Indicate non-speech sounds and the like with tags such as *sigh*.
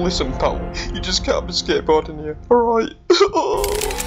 Listen, pal, you just can't be skateboarding here, alright? *laughs* Oh.